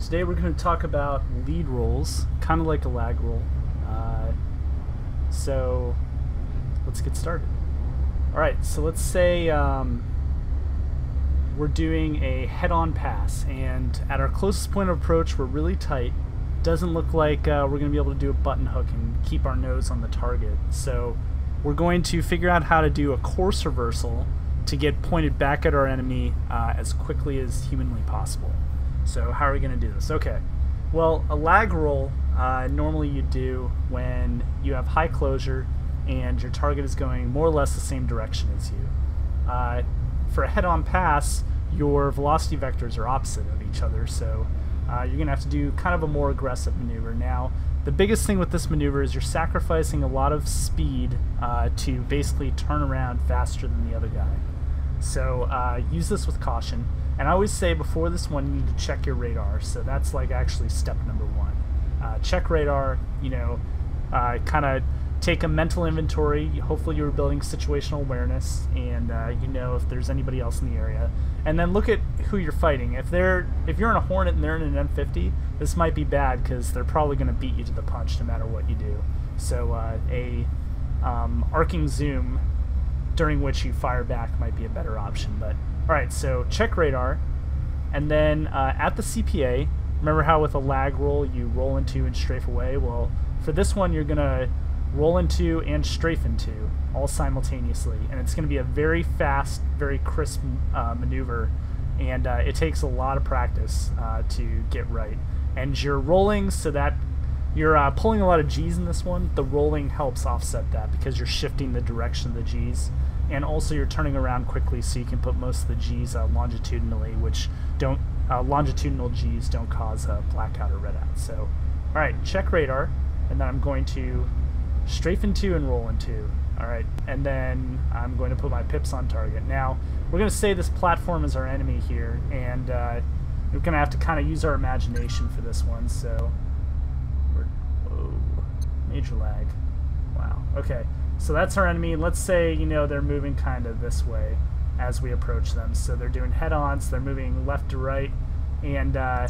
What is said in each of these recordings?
Today we're going to talk about lead rolls, kind of like a lag roll. Uh, so let's get started. Alright, so let's say um, we're doing a head-on pass, and at our closest point of approach we're really tight. Doesn't look like uh, we're going to be able to do a button hook and keep our nose on the target. So we're going to figure out how to do a course reversal to get pointed back at our enemy uh, as quickly as humanly possible. So how are we going to do this? Okay. Well, a lag roll uh, normally you do when you have high closure and your target is going more or less the same direction as you. Uh, for a head-on pass, your velocity vectors are opposite of each other, so uh, you're going to have to do kind of a more aggressive maneuver. Now, the biggest thing with this maneuver is you're sacrificing a lot of speed uh, to basically turn around faster than the other guy. So uh, use this with caution. And I always say before this one, you need to check your radar. So that's like actually step number one. Uh, check radar, you know, uh, kind of take a mental inventory. Hopefully you're building situational awareness and uh, you know if there's anybody else in the area. And then look at who you're fighting. If they're if you're in a Hornet and they're in an M50, this might be bad because they're probably going to beat you to the punch no matter what you do. So uh, a um, arcing zoom during which you fire back might be a better option. But all right, so check radar, and then uh, at the CPA, remember how with a lag roll you roll into and strafe away? Well, for this one you're gonna roll into and strafe into all simultaneously, and it's gonna be a very fast, very crisp uh, maneuver, and uh, it takes a lot of practice uh, to get right. And you're rolling so that you're uh, pulling a lot of G's in this one. The rolling helps offset that because you're shifting the direction of the G's and also you're turning around quickly so you can put most of the G's uh, longitudinally, which don't uh, longitudinal G's don't cause a blackout or red out. So, all right, check radar, and then I'm going to strafe into and roll into. All right, and then I'm going to put my pips on target. Now, we're going to say this platform is our enemy here, and uh, we're going to have to kind of use our imagination for this one. So, we're, major lag. Wow. Okay. So that's our enemy. Let's say, you know, they're moving kind of this way as we approach them. So they're doing head-ons, they're moving left to right, and uh,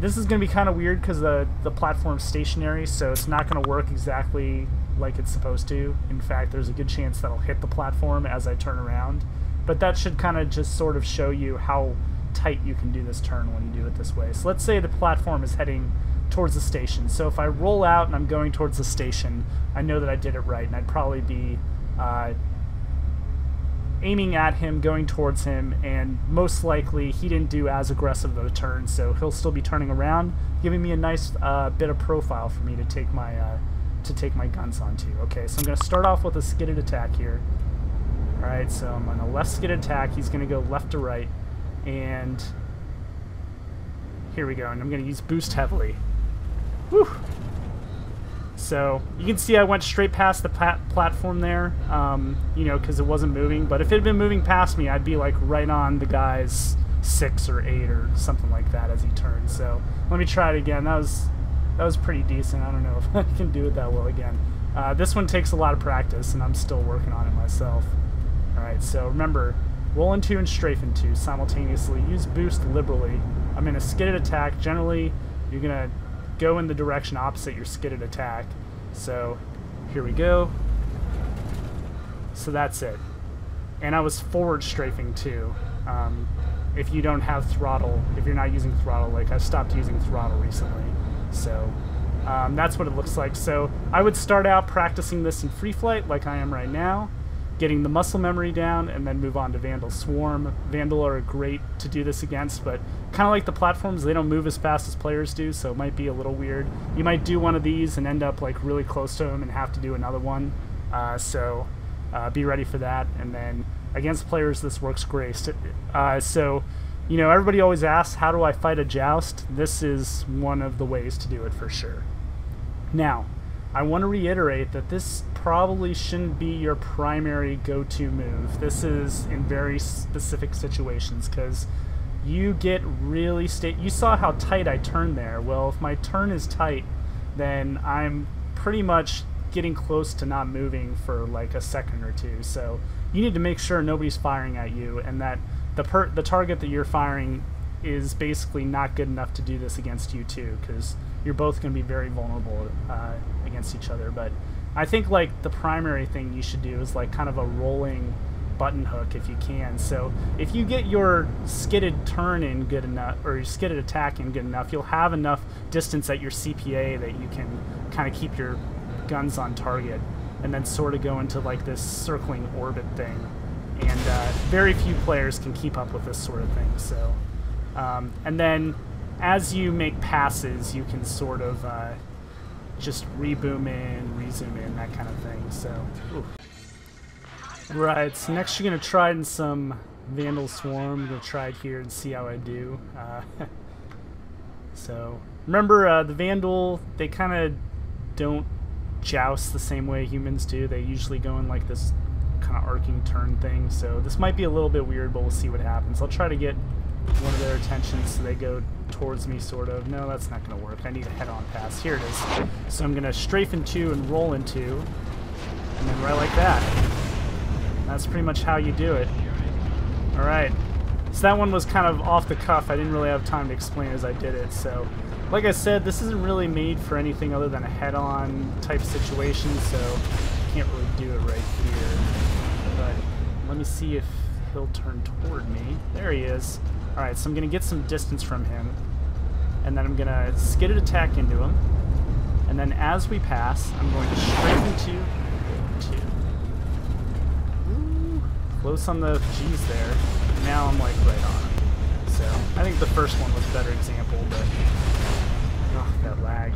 this is going to be kind of weird because the, the platform's stationary, so it's not going to work exactly like it's supposed to. In fact, there's a good chance that I'll hit the platform as I turn around. But that should kind of just sort of show you how tight you can do this turn when you do it this way. So let's say the platform is heading towards the station. So if I roll out and I'm going towards the station, I know that I did it right, and I'd probably be uh, aiming at him, going towards him, and most likely he didn't do as aggressive of a turn, so he'll still be turning around, giving me a nice uh, bit of profile for me to take my uh, to take my guns onto. Okay, so I'm going to start off with a skidded attack here. All right, so I'm on a left skidded attack. He's going to go left to right, and here we go. And I'm going to use boost heavily. Whew. So you can see I went straight past the plat platform there, um, you know, because it wasn't moving. But if it had been moving past me, I'd be like right on the guy's six or eight or something like that as he turned. So let me try it again. That was that was pretty decent. I don't know if I can do it that well again. Uh, this one takes a lot of practice, and I'm still working on it myself. All right, so remember, roll into and strafe into simultaneously. Use boost liberally. I'm in a skidded attack. Generally, you're gonna go in the direction opposite your skidded attack. So here we go. So that's it. And I was forward strafing too. Um, if you don't have throttle, if you're not using throttle, like I stopped using throttle recently. So um, that's what it looks like. So I would start out practicing this in free flight like I am right now getting the muscle memory down, and then move on to Vanduul Swarm. Vanduul are great to do this against, but kind of like the platforms, they don't move as fast as players do, so it might be a little weird. You might do one of these and end up like really close to them and have to do another one. Uh, so uh, be ready for that. And then against players, this works great. Uh, so you know, everybody always asks, how do I fight a joust? This is one of the ways to do it for sure. Now, I want to reiterate that this probably shouldn't be your primary go-to move. This is in very specific situations because you get really sta- you saw how tight I turned there. Well, if my turn is tight, then I'm pretty much getting close to not moving for like a second or two. So you need to make sure nobody's firing at you and that the per- the target that you're firing is basically not good enough to do this against you too, because you're both going to be very vulnerable uh, against each other. But I think like the primary thing you should do is like kind of a rolling button hook if you can. So if you get your skidded turn in good enough, or your skidded attack in good enough, you'll have enough distance at your CPA that you can kind of keep your guns on target, and then sort of go into like this circling orbit thing. And uh, very few players can keep up with this sort of thing. So, um, and then as you make passes, you can sort of uh, just reboom in, rezoom in, that kind of thing. So. Ooh. Right, so next you're going to try in some Vanduul Swarm. I'm to try it here and see how I do. Uh, so, remember, uh, the Vanduul, they kind of don't joust the same way humans do. They usually go in like this kind of arcing turn thing. So this might be a little bit weird, but we'll see what happens. I'll try to get one of their attention so they go towards me, sort of. No, that's not going to work. I need a head-on pass. Here it is. So I'm going to strafe into and roll into, and then right like that. That's pretty much how you do it. Alright. So that one was kind of off the cuff. I didn't really have time to explain as I did it. So, like I said, this isn't really made for anything other than a head-on type situation, so can't really do it right here. But let me see if he'll turn toward me. There he is. Alright, so I'm going to get some distance from him. And then I'm going to skidded attack into him. And then as we pass, I'm going to strafe into Close on the G's there. Now I'm like right on it. So I think the first one was a better example, but oh, that lag.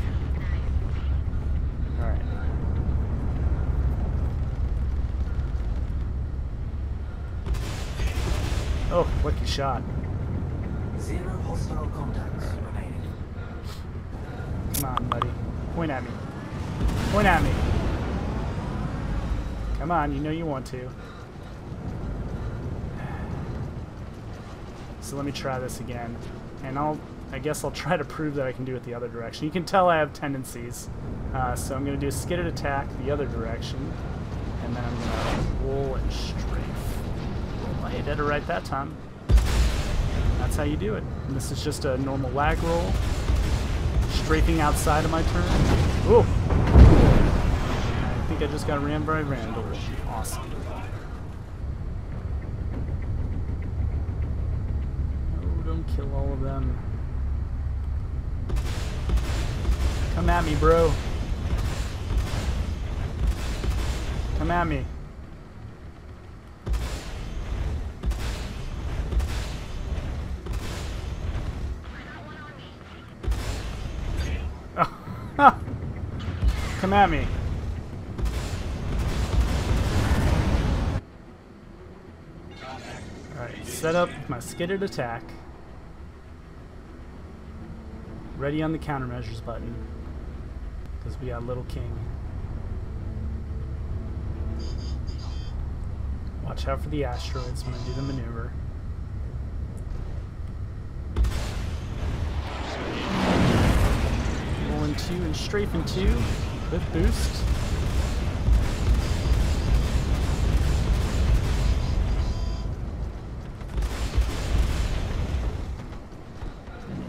Alright. Oh, lucky shot. Zero hostile contacts remaining. Come on, buddy. Point at me. Point at me. Come on, you know you want to. So let me try this again. And I'll, I guess I'll try to prove that I can do it the other direction. You can tell I have tendencies. Uh, so I'm going to do a skidded attack the other direction. And then I'm going to roll and strafe. Well, I did it right that time. That's how you do it. And this is just a normal lag roll. Strafing outside of my turn. Ooh! I think I just got rammed by Randall. Awesome. Oh, don't kill all of them. Come at me, bro. Come at me. Come at me. Alright, set up my skidded attack. Ready on the countermeasures button. Because we got Little King. Watch out for the asteroids when I do the maneuver. Rolling two and strafing two with boost.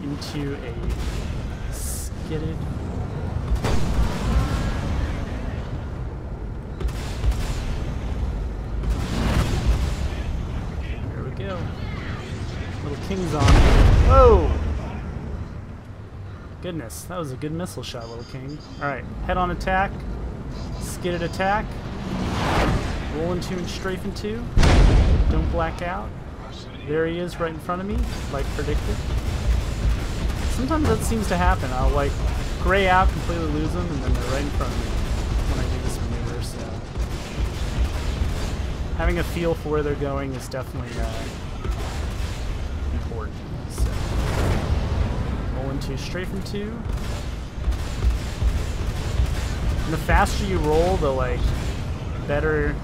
into a it. There we go. Little King's on. Whoa! Goodness, that was a good missile shot, Little King. Alright, head on attack. Skidded attack. Roll into and strafe into. Don't black out. There he is right in front of me, like predicted sometimes that seems to happen. I'll like gray out, completely lose them, and then they're right in front of me when I do this maneuver. So having a feel for where they're going is definitely uh, important. So roll straight from two. And the faster you roll, the like better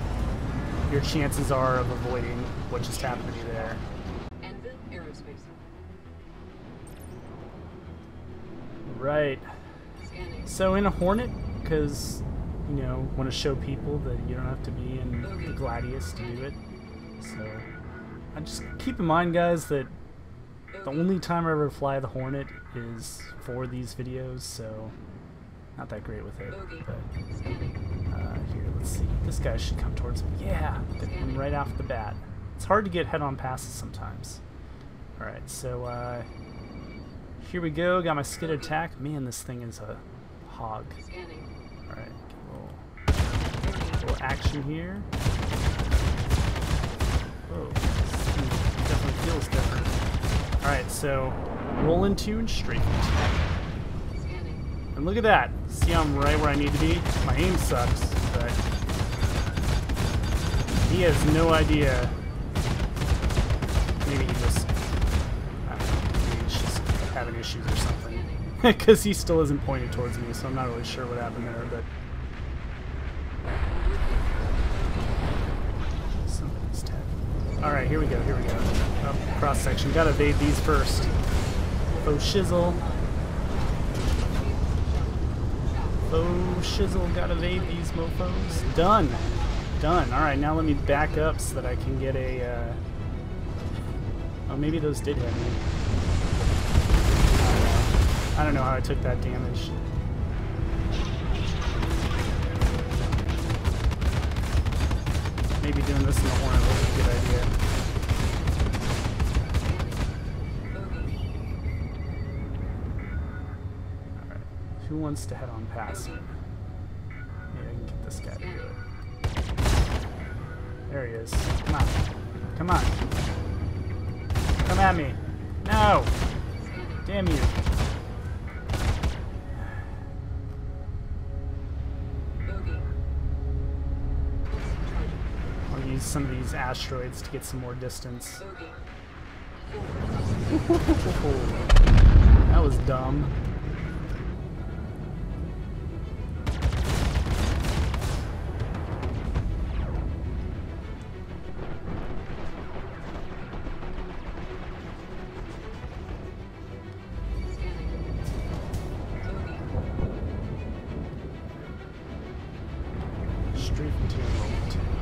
your chances are of avoiding what just happened to you there. Right. So in a Hornet, because, you know, want to show people that you don't have to be in the Gladius to do it. So, I just keep in mind, guys, that the only time I ever fly the Hornet is for these videos, so not that great with it. But uh, here, let's see. This guy should come towards me. Yeah, right off the bat. It's hard to get head-on passes sometimes. All right, so uh, here we go. Got my skid attack. Man, this thing is a hog. All right, little, little action here. Whoa, definitely feels different. Alright, so roll into and straight. And look at that. See I'm right where I need to be? My aim sucks, but he has no idea. Maybe he just, know, maybe he's just having issues or something. Because he still isn't pointed towards me, so I'm not really sure what happened there, but... Alright, here we go, here we go. Oh, cross section. Gotta evade these first. Faux shizzle. Faux shizzle, gotta evade these mofos. Done! Done. Alright, now let me back up so that I can get a, uh... Oh, maybe those did hit me. I don't know how I took that damage. Maybe doing this in the Hornet was a good idea. Who wants to head on past? Maybe I can get this guy to do it. There he is. Come on. Come on. Come at me. No! Damn you. Use some of these asteroids to get some more distance. that was dumb. Straight into.